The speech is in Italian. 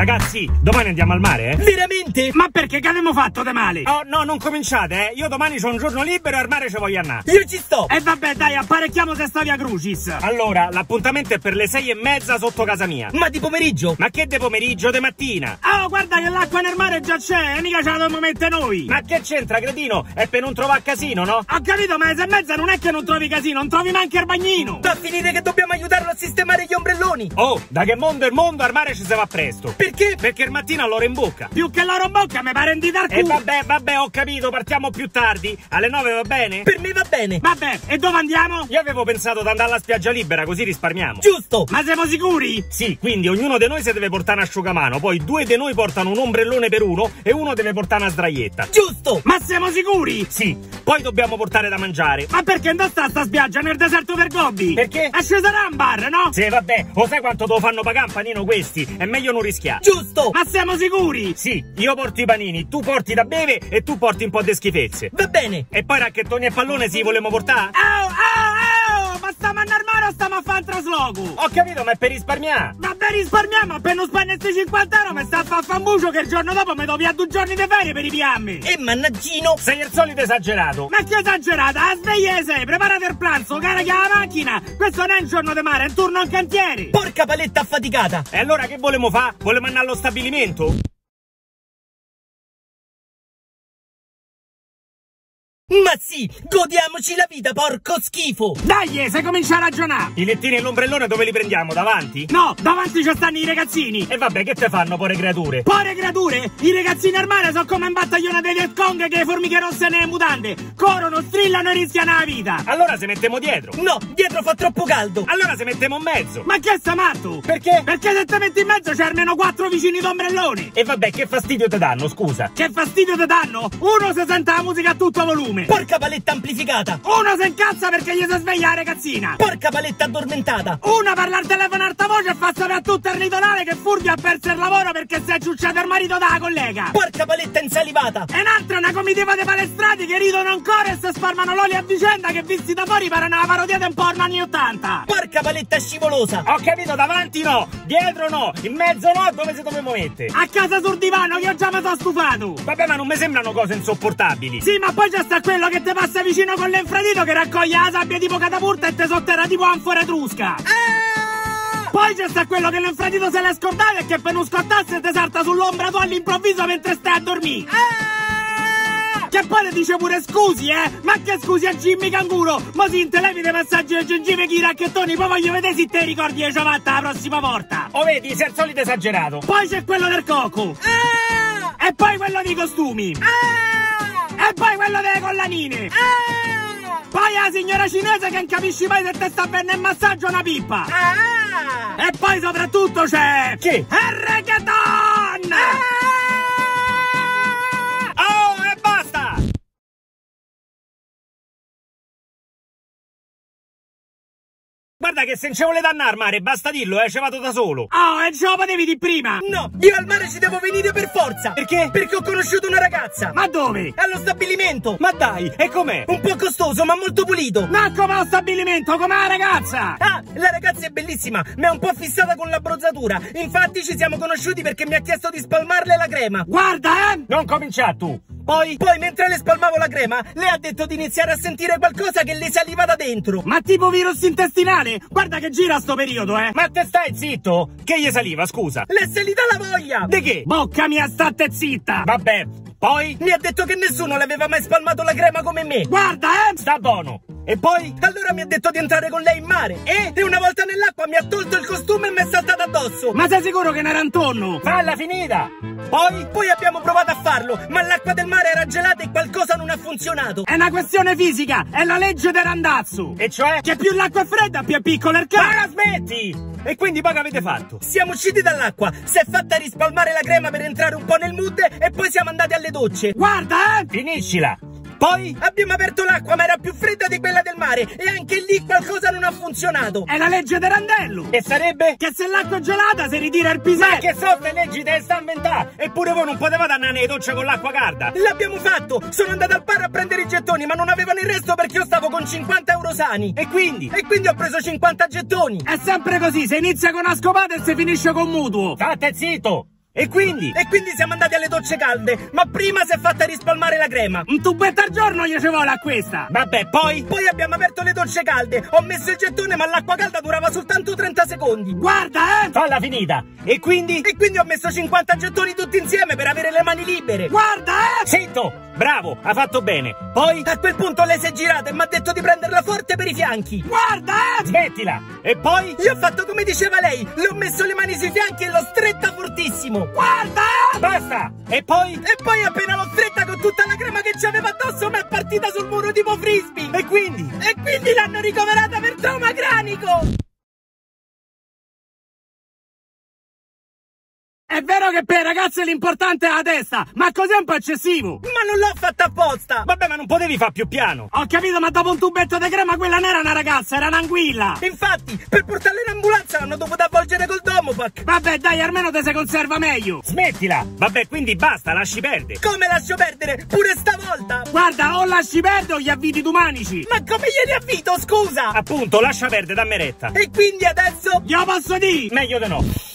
Ragazzi, domani andiamo al mare, eh? Veramente? Ma perché che abbiamo fatto de male? Oh, no, non cominciate, eh. Io domani c'ho un giorno libero e al mare ci voglio andare. Io ci sto. E vabbè, dai, apparecchiamo questa via Crucis. Allora, l'appuntamento è per le sei e mezza sotto casa mia. Ma di pomeriggio? Ma che de pomeriggio, de mattina? Oh, guarda che l'acqua nel mare già c'è, e mica ce la dobbiamo mettere noi. Ma che c'entra, cretino? È per non trovare casino, no? Ho capito, ma e mezza non è che non trovi casino, non trovi neanche il bagnino. Va a finire che dobbiamo aiutarlo a sistemare gli ombrelloni. Oh, da che mondo è mondo, al mare ci si va presto. Perché? Perché il mattino all'ora in bocca. Più che loro bocca, mi pare di dar E culo. vabbè, vabbè, ho capito, partiamo più tardi. Alle nove va bene? Per me va bene. Vabbè, e dove andiamo? Io avevo pensato di andare alla spiaggia libera, così risparmiamo. Giusto. Ma siamo sicuri? Sì, quindi ognuno di noi si deve portare un asciugamano, poi due di noi portano un ombrellone per uno e uno deve portare una sdraietta. Giusto. Ma siamo sicuri? Sì, poi dobbiamo portare da mangiare. Ma perché non sta sta spiaggia nel deserto per Gobbi? Perché? A Cesaran bar, no? Sì, vabbè, lo sai quanto te lo fanno pagare un panino questi? È meglio non rischiare. Giusto. Ma siamo sicuri? Sì, io porto i panini, tu porti da bere e tu porti un po' di schifezze. Va bene. E poi racchettoni e pallone si volemo portare? Oh, oh, oh! Stiamo a fare un trasloco? Ho capito, ma è per risparmiare. Vabbè, risparmiamo, appena spende questi 50 euro mi sta a fare fambucio che il giorno dopo mi do via due giorni di ferie per i piammi. E mannaggino. Sei il solito esagerato. Ma che esagerata, a sveglia sei, preparate il pranzo, carica la macchina. Questo non è un giorno di mare, è un turno in cantiere. Porca paletta affaticata. E allora che volemo fare? Volemo andare allo stabilimento? Ma sì, godiamoci la vita, porco schifo. Dai, se comincia a ragionare. I lettini e l'ombrellone dove li prendiamo? Davanti? No, davanti ci stanno i ragazzini. E vabbè, che te fanno, pure creature? Pore creature, i ragazzini al mare sono come un battaglione dei Cong che le formiche rosse nelle mutande. Corrono, strillano e rischiano la vita. Allora se mettiamo dietro. No, dietro fa troppo caldo. Allora se mettiamo in mezzo. Ma che sta matto? Perché? Perché se te metti in mezzo c'è almeno quattro vicini d'ombrelloni. E vabbè, che fastidio ti danno, scusa. Che fastidio ti danno? Uno si sente la musica a tutto volume. Porca paletta amplificata. Uno si incazza perché gli si sveglia la ragazzina. Porca paletta addormentata. Una parla al telefono a alta voce e fa sapere a tutto il ritornale che Fulvio ha perso il lavoro perché si è ciucciato il marito dalla collega. Porca paletta insalivata. E un'altra è una comitiva di palestrati che ridono ancora e si sparmano l'olio a vicenda che visti da fuori pare una parodia di un porno anni 80. Porca paletta scivolosa. Ho capito, davanti no, dietro no, in mezzo no, dove si dobbiamo mettere? A casa sul divano che io già mi sono stufato. Vabbè, ma non mi sembrano cose insopportabili. Sì, ma poi c'è sta quello che ti passa vicino con l'infradito che raccoglie la sabbia tipo catapulta e te sotterra tipo anfora etrusca. Ah! Poi c'è sta quello che l'infradito se l'è scordato e che per non scottarsi ti salta sull'ombra tu all'improvviso mentre stai a dormire. Ah! Che poi ti dice pure scusi, eh? Ma che scusi a Jimmy Canguro? Ma si te levi dei passaggi di gengive chi i racchettoni, poi voglio vedere se te ricordi le ciabatte la prossima volta. O vedi, sei il solito esagerato. Poi c'è quello del cocco. Ah! E poi quello dei costumi. Ah! E poi quello delle collanine. Ah! Poi la signora cinese che non capisci mai se te sta bene il massaggio o una pippa. Ah! E poi soprattutto c'è... Chi? Il reggaeton! Oh, Guarda che se non ci vuole dannare al mare, basta dirlo, eh, ci vado da solo. Oh, e ce lo potevi di prima? No, io al mare ci devo venire per forza. Perché? Perché ho conosciuto una ragazza. Ma dove? Allo stabilimento. Ma dai, e com'è? Un po' costoso, ma molto pulito. Ma come lo stabilimento, come la ragazza? Ah, la ragazza è bellissima, ma è un po' fissata con la bronzatura. Infatti ci siamo conosciuti perché mi ha chiesto di spalmarle la crema. Guarda, eh! Non cominciare tu. Poi, poi mentre le spalmavo la crema, lei ha detto di iniziare a sentire qualcosa che le saliva da dentro. Ma tipo virus intestinale? Guarda che gira sto periodo, eh! Ma te stai zitto? Che gli saliva, scusa? Le salita la voglia. De che? Bocca mia, state zitta! Vabbè, poi? Mi ha detto che nessuno le aveva mai spalmato la crema come me. Guarda, eh! Sta buono. E poi? Allora mi ha detto di entrare con lei in mare. E? E una volta nell'acqua mi ha tolto il costume e mi è saltato addosso. Ma sei sicuro che ne era un tonno? Falla finita! Poi? Poi abbiamo provato a farlo, ma l'acqua del mare era gelata e qualcosa non ha funzionato. È una questione fisica, è la legge del randazzo! E cioè? Che più l'acqua è fredda, più è piccolo il Ma cane! la smetti! E quindi poi che avete fatto? Siamo usciti dall'acqua, si è fatta rispalmare la crema per entrare un po' nel mood e poi siamo andati alle docce. Guarda, eh! Finiscila! Poi? Abbiamo aperto l'acqua, ma era più fredda di quella del mare e anche lì qualcosa non ha funzionato. È la legge del randello! E sarebbe? Che se l'acqua è gelata si ritira il Ma pisello! che so ste leggi te sta a inventare? Eppure voi non potevate andare nelle docce con l'acqua calda! L'abbiamo fatto! Sono andato al bar a prendere i gettoni, ma non avevano il resto perché io stavo con 50 euro sani. E quindi? E quindi ho preso 50 gettoni. È sempre così, si inizia con una scopata e si finisce con un mutuo! State zitto! E quindi? E quindi siamo andati alle docce calde, ma prima si è fatta rispalmare la crema. Un tubetto al giorno gli ci vuole a questa. Vabbè, poi? Poi abbiamo aperto le docce calde, ho messo il gettone ma l'acqua calda durava soltanto 30 secondi. Guarda, eh! Falla finita. E quindi? E quindi ho messo 50 gettoni tutti insieme per avere le mani libere. Guarda, eh! Zitto! Bravo, ha fatto bene. Poi? A quel punto lei si è girata e mi ha detto di prenderla forte per i fianchi. Guarda! Smettila! E poi? Io ho fatto come diceva lei, le ho messo le mani sui fianchi e l'ho stretta fortissimo. Guarda! Basta! E poi? E poi appena l'ho stretta con tutta la crema che c'aveva addosso mi è partita sul muro tipo frisbee. E quindi? E quindi l'hanno ricoverata per trauma cranico. È vero che per i ragazzi l'importante è la testa, ma così è un po' eccessivo. Ma non l'ho fatta apposta. Vabbè, ma non potevi far più piano. Ho capito, ma dopo un tubetto di crema quella non era una ragazza, era un'anguilla. Infatti, per portarla in ambulanza l'hanno dovuto avvolgere col Domopac. Vabbè, dai, almeno te si conserva meglio. Smettila! Vabbè, quindi basta, lasci perdere. Come lascio perdere? Pure stavolta. Guarda, o lasci perdere o gli avviti tu manici. Ma come glieli avvito, scusa? Appunto, lascia perdere, dammi retta. E quindi adesso? Glielo posso dire? Meglio di no.